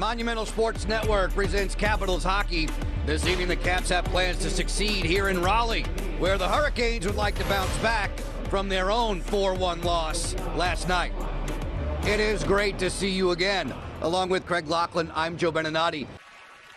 Monumental Sports Network presents Capitals Hockey. This evening, the Caps have plans to succeed here in Raleigh, where the Hurricanes would like to bounce back from their own 4 1 loss last night. It is great to see you again. Along with Craig Laughlin, I'm Joe Beninati.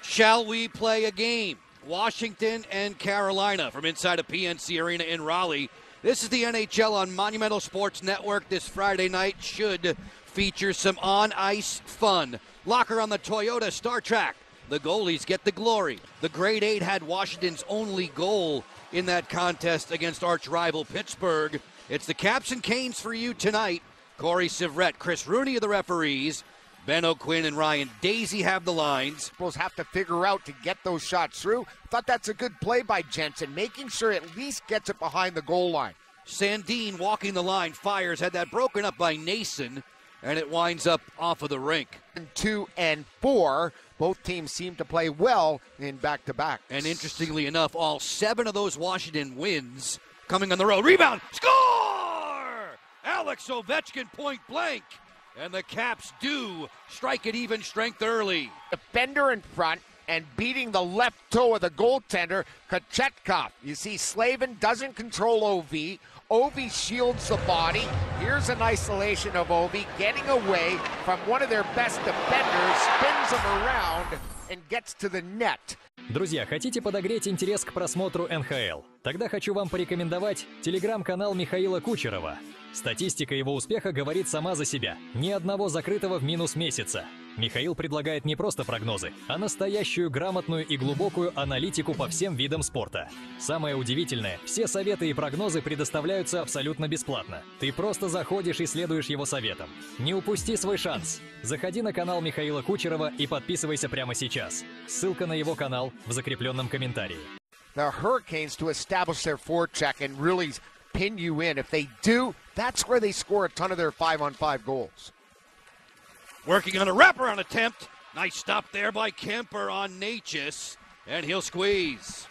Shall we play a game? Washington and Carolina from inside of PNC Arena in Raleigh. This is the NHL on Monumental Sports Network. This Friday night should feature some on ice fun. Locker on the Toyota Star Track. The goalies get the glory. The Grade 8 had Washington's only goal in that contest against arch rival Pittsburgh. It's the Caps and Canes for you tonight. Corey Syvret, Chris Rooney are the referees. Ben O'Quinn and Ryan Daisy have the lines. Bulls have to figure out to get those shots through. Thought that's a good play by Jensen, making sure at least gets it behind the goal line. Sandin walking the line, fires, had that broken up by Nason, and it winds up off of the rink. Two and four, both teams seem to play well in back to back. And interestingly enough, all seven of those Washington wins coming on the road. Rebound, score! Alex Ovechkin point blank. And the Caps do strike at even strength early. Defender in front and beating the left toe of the goaltender, Kochetkov. You see, Slavin doesn't control OV. Ovi shields the body. Here's an isolation of Ovi getting away from one of their best defenders, spins him around, and gets to the net. Друзья, хотите подогреть интерес к просмотру НХЛ? Тогда хочу вам порекомендовать телеграм-канал Михаила Кучерова. Статистика его успеха говорит сама за себя. Ни одного закрытого в минус месяца. Михаил предлагает не просто прогнозы, а настоящую грамотную и глубокую аналитику по всем видам спорта. Самое удивительное, все советы и прогнозы предоставляются абсолютно бесплатно. Ты просто заходишь и следуешь его советам. Не упусти свой шанс. Заходи на канал Михаила Кучерова и подписывайся прямо сейчас. Ссылка на его канал в закрепленном комментарии. Pin you in. If they do, that's where they score a ton of their five on five goals. Working on a wraparound attempt. Nice stop there by Kuemper on Necas, and he'll squeeze.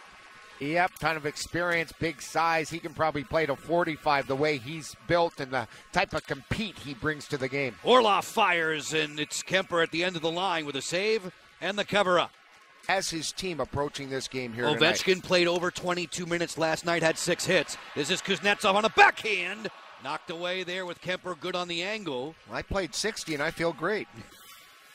Yep, ton of experience, big size. He can probably play to 45 the way he's built and the type of compete he brings to the game. Orlov fires, and it's Kuemper at the end of the line with a save and the cover up. As his team approaching this game here Ovechkin tonight. played over 22 minutes last night, had six hits. This is Kuznetsov on a backhand. Knocked away there with Kuemper good on the angle. I played 60 and I feel great.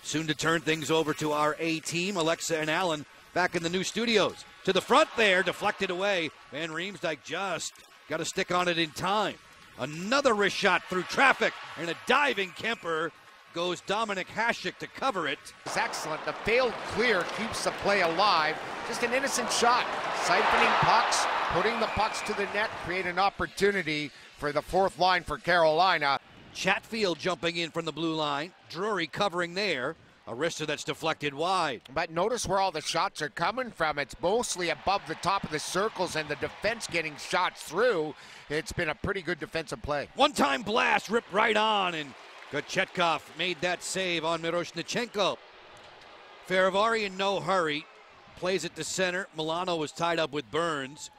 Soon to turn things over to our A team, Alexa and Allen back in the new studios. To the front there, deflected away. Van Riemsdyk just got a stick on it in time. Another wrist shot through traffic, and a diving Kuemper goes Dominik Hasek to cover it. It's excellent. The failed clear keeps the play alive. Just an innocent shot. Siphoning pucks, putting the pucks to the net, create an opportunity for the fourth line for Carolina. Chatfield jumping in from the blue line. Drury covering there. Arista that's deflected wide. But notice where all the shots are coming from. It's mostly above the top of the circles and the defense getting shots through. It's been a pretty good defensive play. One time blast ripped right on, and Kochetkov made that save on Miroshnichenko. Fehérváry in no hurry. Plays it to center. Milano was tied up with Burns.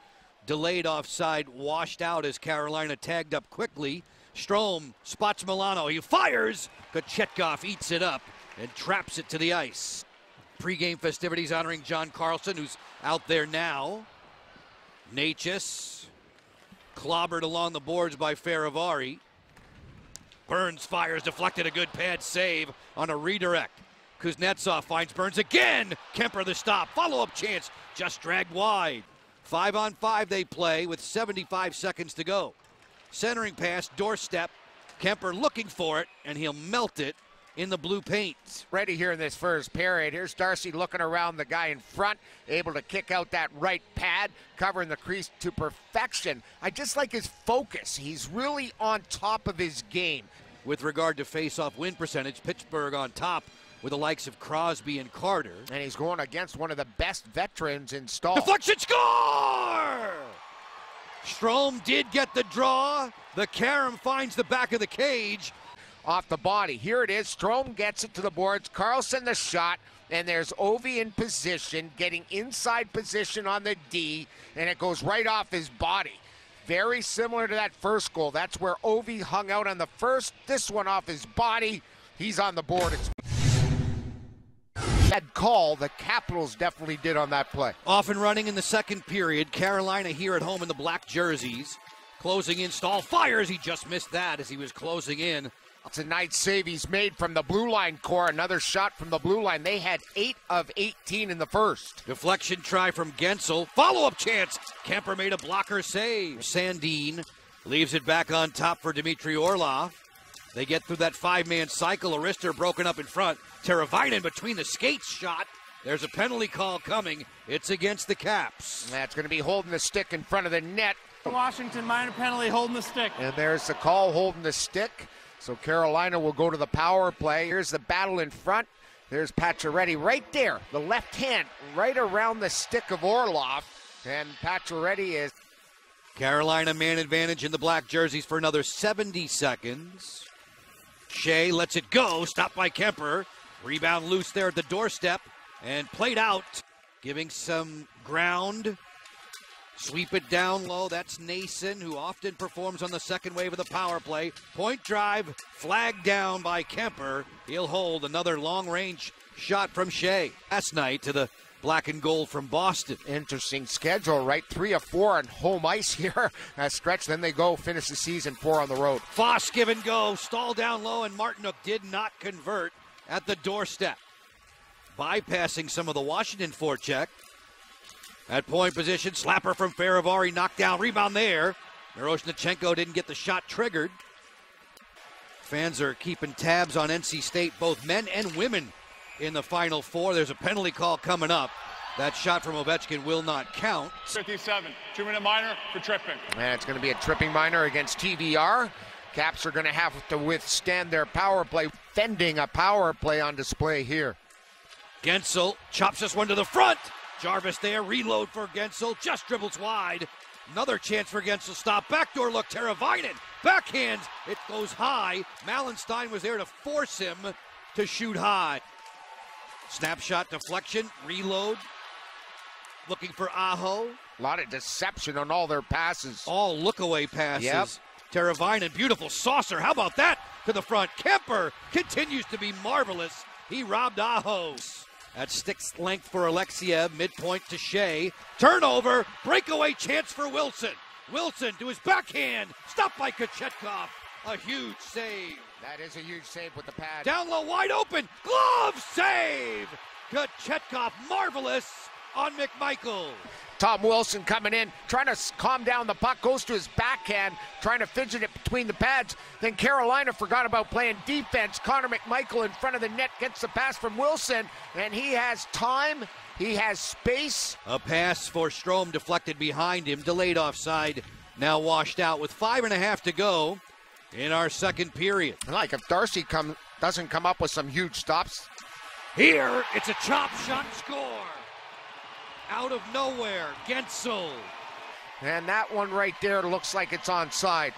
Delayed offside, washed out as Carolina tagged up quickly. Strome spots Milano. He fires. Kochetkov eats it up and traps it to the ice. Pre-game festivities honoring John Carlson, who's out there now. Necas clobbered along the boards by Fehérváry. Burns fires, deflected a good pad save on a redirect. Kuznetsov finds Burns again. Kuemper the stop. Follow up chance, just dragged wide. Five on five they play with 75 seconds to go. Centering pass, doorstep. Kuemper looking for it, and he'll melt it in the blue paint. Ready here in this first period. Here's Darcy looking around the guy in front, able to kick out that right pad, covering the crease to perfection. I just like his focus. He's really on top of his game. With regard to face-off win percentage, Pittsburgh on top with the likes of Crosby and Carter. And he's going against one of the best veterans in Staal. Deflection score! Strome did get the draw. The Karam finds the back of the cage. Off the body. Here it is. Strome gets it to the boards. Carlson the shot. And there's Ovi in position, getting inside position on the D, and it goes right off his body. Very similar to that first goal. That's where Ovi hung out on the first. This one off his body. He's on the board. It's That call the Capitals definitely did on that play. Off and running in the second period. Carolina here at home in the black jerseys. Closing in, Staal fires. He just missed that as he was closing in. Nice save he's made from the blue line core. Another shot from the blue line. They had 8 of 18 in the first. Deflection try from Guentzel. Follow up chance. Kuemper made a blocker save. Sandin leaves it back on top for Dmitry Orlov. They get through that five man cycle. Arister broken up in front. Teravainen between the skates shot. There's a penalty call coming. It's against the Caps. That's going to be holding the stick in front of the net. Washington minor penalty holding the stick. And there's the call holding the stick. So Carolina will go to the power play. Here's the battle in front. There's Pacioretty right there, the left hand right around the stick of Orlov. And Pacioretty is. Carolina man advantage in the black jerseys for another 70 seconds. Skjei lets it go, stopped by Kuemper. Rebound loose there at the doorstep and played out, giving some ground Sweep it down low. That's Nason, who often performs on the second wave of the power play. Point drive, flagged down by Kuemper. He'll hold another long range shot from Skjei. Last night to the black and gold from Boston. Interesting schedule, right? Three of four on home ice here. That stretch, then they go finish the season four on the road. Foss give and go, Staal down low, and Martinook did not convert at the doorstep. Bypassing some of the Washington forecheck. At point position, slapper from Fehérváry, knocked down, rebound there. Miroshnichenko didn't get the shot triggered. Fans are keeping tabs on NC State, both men and women, in the Final Four. There's a penalty call coming up. That shot from Ovechkin will not count. 57, two minute minor for tripping. And it's going to be a tripping minor against TVR. Caps are going to have to withstand their power play, fending a power play on display here. Guentzel chops this one to the front. Jarvis there, reload for Guentzel, just dribbles wide. Another chance for Guentzel. stop, backdoor look, Teravainen, backhand, it goes high. Malenstyn was there to force him to shoot high. Snapshot deflection, reload, looking for Aho. A lot of deception on all their passes. All look away passes. Yep. Teravainen, beautiful saucer. How about that to the front? Kuemper continues to be marvelous. He robbed Aho. At stick's length for Alexeyev, midpoint to Skjei. Turnover, breakaway chance for Wilson. Wilson to his backhand, stopped by Kochetkov. A huge save. That is a huge save with the pad. Down low, wide open, glove save. Kochetkov, marvelous on McMichael. Tom Wilson coming in, trying to calm down the puck, goes to his backhand, trying to fidget it between the pads. Then Carolina forgot about playing defense. Connor McMichael in front of the net gets the pass from Wilson, and he has time, he has space. A pass for Strome deflected behind him, delayed offside, now washed out with five and a half to go in our second period. Like if Darcy come doesn't come up with some huge stops. Here, it's a chop shot score out of nowhere. Guentzel. And that one right there looks like it's onside.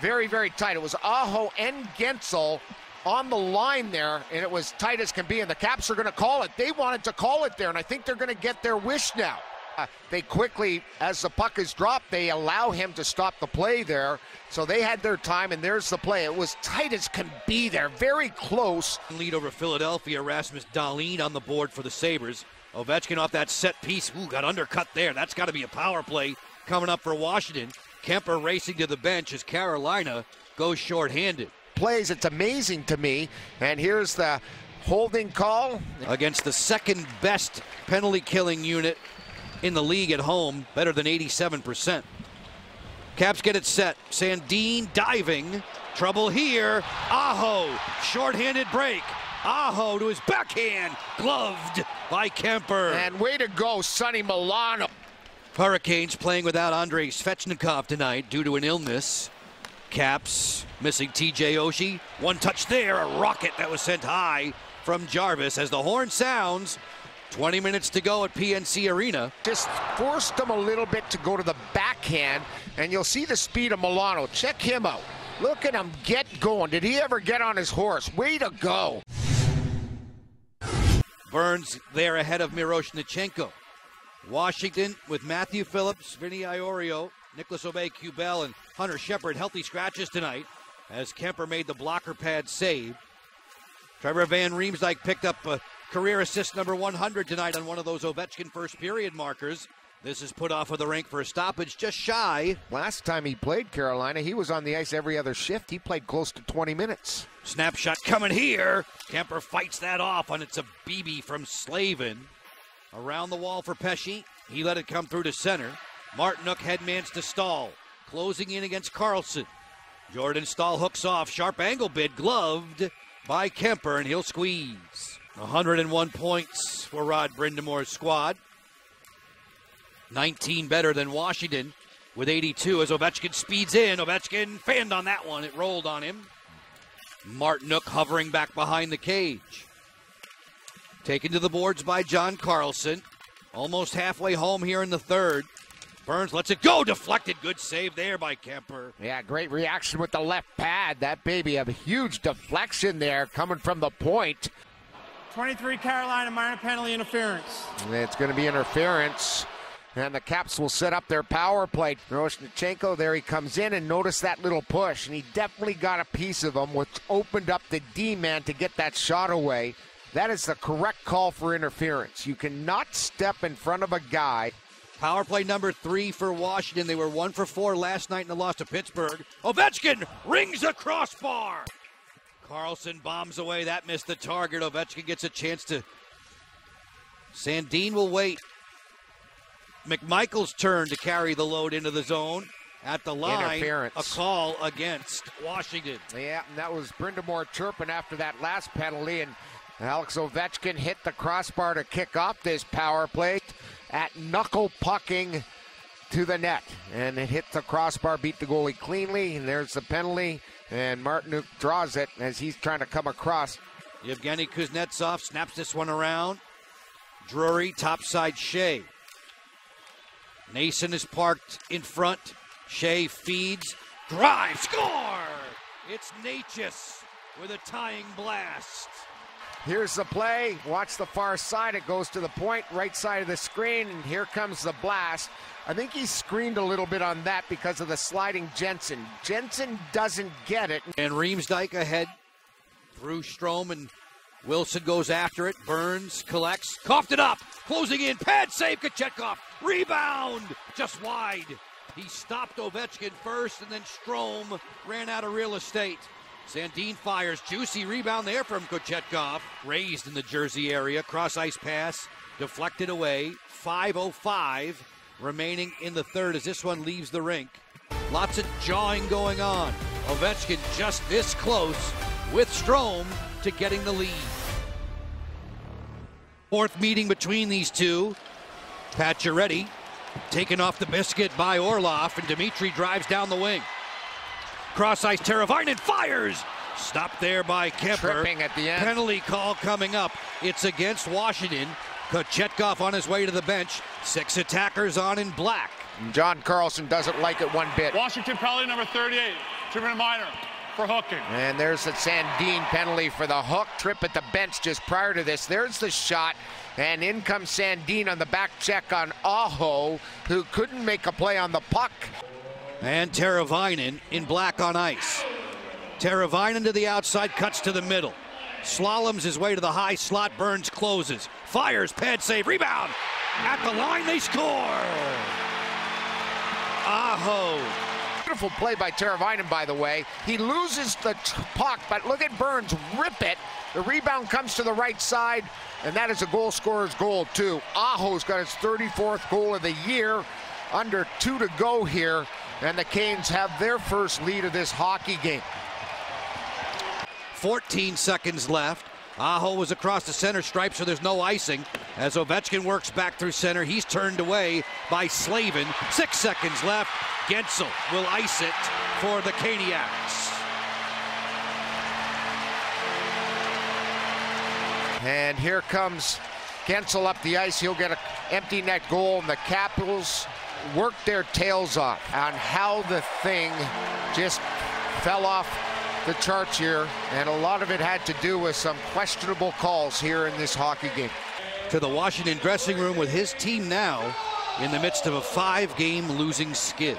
Very, very tight. It was Aho and Guentzel on the line there, and it was tight as can be. And the Caps are going to call it. They wanted to call it there, and I think they're going to get their wish now. Uh, they quickly, as the puck is dropped, they allow him to stop the play there. So they had their time, and there's the play. It was tight as can be there, very close. Lead over Philadelphia. Rasmus Dahlin on the board for the Sabres. Ovechkin off that set piece. Ooh, got undercut there. That's got to be a power play coming up for Washington. Kuemper racing to the bench as Carolina goes shorthanded. Plays, it's amazing to me. And here's the holding call against the second best penalty killing unit in the league at home, better than 87%. Caps get it set. Sandin diving. Trouble here. Aho. Shorthanded break. Aho to his backhand. Gloved by Kuemper. And way to go, Sonny Milano. Hurricanes playing without Andrei Svechnikov tonight due to an illness. Caps missing TJ Oshie. One touch there, a rocket that was sent high from Jarvis as the horn sounds. 20 minutes to go at PNC Arena. Just forced him a little bit to go to the backhand, and you'll see the speed of Milano. Check him out. Look at him get going. Did he ever get on his horse? Way to go. Burns there ahead of Miroshnichenko. Washington with Matthew Phillips, Vinny Iorio, Nicholas Aube-Kubel, and Hunter Shepard healthy scratches tonight as Kuemper made the blocker pad save. Trevor Van Riemsdyk picked up a career assist number 100 tonight on one of those Ovechkin first period markers. This is put off of the rink for a stoppage just shy. Last time he played Carolina, he was on the ice every other shift. He played close to 20 minutes. Snapshot coming here. Kuemper fights that off, and it's a BB from Slavin. Around the wall for Pesce. He let it come through to center. Martinook headmans to Staal. Closing in against Carlson. Jordan Staal hooks off. Sharp angle bid. Gloved by Kuemper, and he'll squeeze. 101 points for Rod Brind'Amour's squad. 19 better than Washington with 82 as Ovechkin speeds in. Ovechkin fanned on that one. It rolled on him. Martinook hovering back behind the cage. Taken to the boards by John Carlson. Almost halfway home here in the third. Burns lets it go. Deflected. Good save there by Kuemper. Yeah, great reaction with the left pad. That baby, a huge deflection there coming from the point. 23 Carolina minor penalty interference. It's going to be interference. And the Caps will set up their power play. Miroshnichenko, there he comes in, and notice that little push. And he definitely got a piece of him, which opened up the D man to get that shot away. That is the correct call for interference. You cannot step in front of a guy. Power play number three for Washington. They were one for four last night in the loss to Pittsburgh. Ovechkin rings a crossbar. Carlson bombs away. That missed the target. Ovechkin gets a chance to. Sandin will wait. McMichael's turn to carry the load into the zone. At the line, Interference. a call against Washington. Yeah, and that was Brind'Amour Turpin after that last penalty, and Alex Ovechkin hit the crossbar to kick off this power play at knuckle pucking to the net, and it hit the crossbar, beat the goalie cleanly, and there's the penalty, and Martinook draws it as he's trying to come across. Yevgeny Kuznetsov snaps this one around. Drury, topside Skjei. Nason is parked in front. Skjei feeds, drive, score! It's Necas with a tying blast. Here's the play. Watch the far side. It goes to the point, right side of the screen, and here comes the blast. I think he screened a little bit on that because of the sliding Jensen. Jensen doesn't get it. And Riemsdyk ahead through Strome and Wilson goes after it. Burns collects, coughed it up, closing in, pad save, Kochetkov, rebound, just wide. He stopped Ovechkin first, and then Strome ran out of real estate. Sandin fires, juicy rebound there from Kochetkov. Raised in the Jersey area, cross ice pass, deflected away. 5.05 remaining in the third as this one leaves the rink. Lots of jawing going on. Ovechkin just this close with Strome to getting the lead. Fourth meeting between these two. Pacioretty taken off the biscuit by Orlov, and Dimitri drives down the wing. Cross ice, Teravainen fires. Stopped there by Kuemper. Tripping at the end. Penalty call coming up. It's against Washington. Kochetkov on his way to the bench. Six attackers on in black. John Carlson doesn't like it one bit. Washington penalty number 38, Truman Minor for hooking. And there's the Sandin penalty for the hook trip at the bench just prior to this. There's the shot. And in comes Sandin on the back check on Aho, who couldn't make a play on the puck. And Teravainen in black on ice. Teravainen to the outside, cuts to the middle. Slaloms his way to the high slot. Burns closes. Fires, pad save, rebound. At the line, they score. Aho. Beautiful play by Teravainen, by the way. He loses the puck, but look at Burns rip it. The rebound comes to the right side, and that is a goal scorer's goal, too. Aho's got his 34th goal of the year. Under two to go here, and the Canes have their first lead of this hockey game. 14 seconds left. Aho was across the center stripe, so there's no icing. As Ovechkin works back through center, he's turned away by Slavin. Six seconds left. Guentzel will ice it for the Caniacs. And here comes Guentzel up the ice. He'll get an empty net goal, and the Capitals work their tails off on how the thing just fell off the charts here. And a lot of it had to do with some questionable calls here in this hockey game. To the Washington dressing room with his team now in the midst of a five game losing skid.